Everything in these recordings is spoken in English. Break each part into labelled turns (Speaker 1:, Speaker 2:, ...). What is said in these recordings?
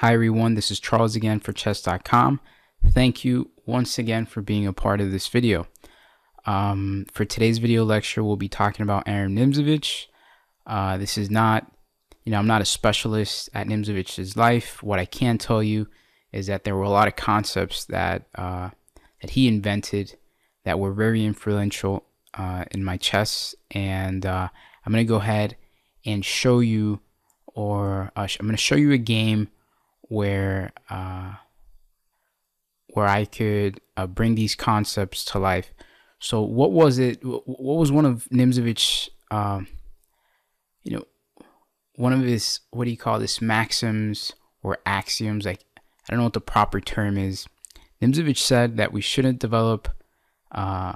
Speaker 1: Hi everyone, this is Charles again for chess.com. Thank you once again for being a part of this video. Um, for today's video lecture, we'll be talking about Aaron Nimzowitsch. Uh, this is not, you know, I'm not a specialist at Nimzowitsch's life. What I can tell you is that there were a lot of concepts that uh, that he invented that were very influential uh, in my chess, and uh, I'm going to go ahead and show you, or uh, I'm going to show you a game where uh, where I could uh, bring these concepts to life. So, what was it? What was one of Nimzowitsch, um, you know, one of his what do you call this maxims or axioms? Like, I don't know what the proper term is. Nimzowitsch said that we shouldn't develop, uh,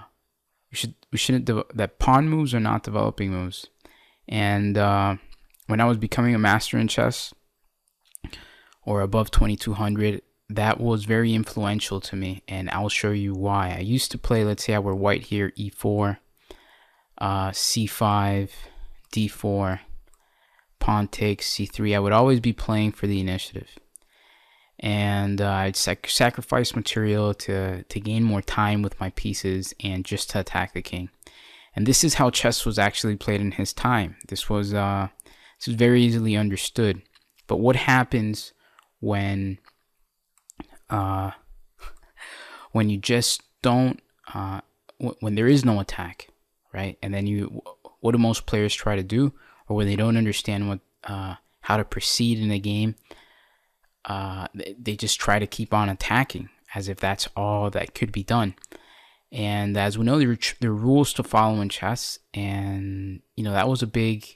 Speaker 1: we should we shouldn't de- that pawn moves are not developing moves. And uh, when I was becoming a master in chess, or above 2200 that was very influential to me and I'll show you why. I used to play let's say I were white here e4 uh, c5 d4 pawn takes c3 I would always be playing for the initiative. And uh, I'd sac sacrifice material to to gain more time with my pieces and just to attack the king. And this is how chess was actually played in his time. This was uh, this is very easily understood. But what happens when uh, when you just don't uh, when there is no attack, right? And then you what do most players try to do, or when they don't understand what uh, how to proceed in a game, uh, they just try to keep on attacking as if that's all that could be done. And as we know, there, there are rules to follow in chess, and you know that was a big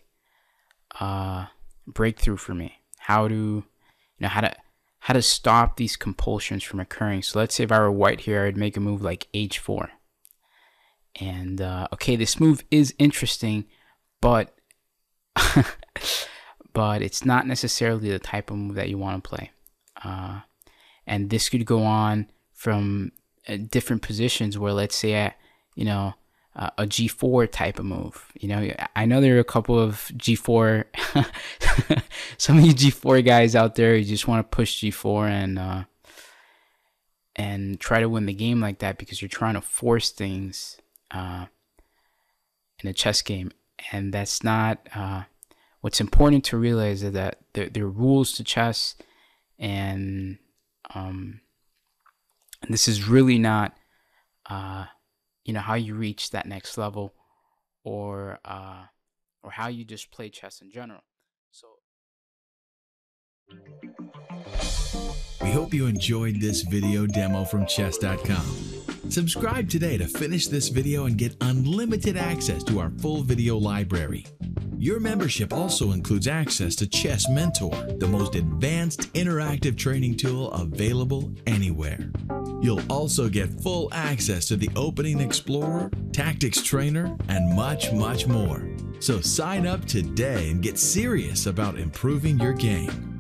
Speaker 1: uh, breakthrough for me. How to you know how to how to stop these compulsions from occurring. So let's say if I were white here, I'd make a move like h4. And uh, okay, this move is interesting, but but it's not necessarily the type of move that you want to play. Uh, and this could go on from uh, different positions where let's say I, you know, uh, a G4 type of move. You know, I know there are a couple of G4, some of you G4 guys out there who just want to push G4 and uh, and try to win the game like that because you're trying to force things uh, in a chess game, and that's not. Uh, what's important to realize is that there, there are rules to chess, and um, this is really not. Uh, you know how you reach that next level or uh or how you just play chess in general so
Speaker 2: we hope you enjoyed this video demo from chess.com subscribe today to finish this video and get unlimited access to our full video library your membership also includes access to Chess Mentor, the most advanced interactive training tool available anywhere. You'll also get full access to the Opening Explorer, Tactics Trainer, and much, much more. So sign up today and get serious about improving your game.